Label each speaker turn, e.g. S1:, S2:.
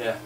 S1: Yeah.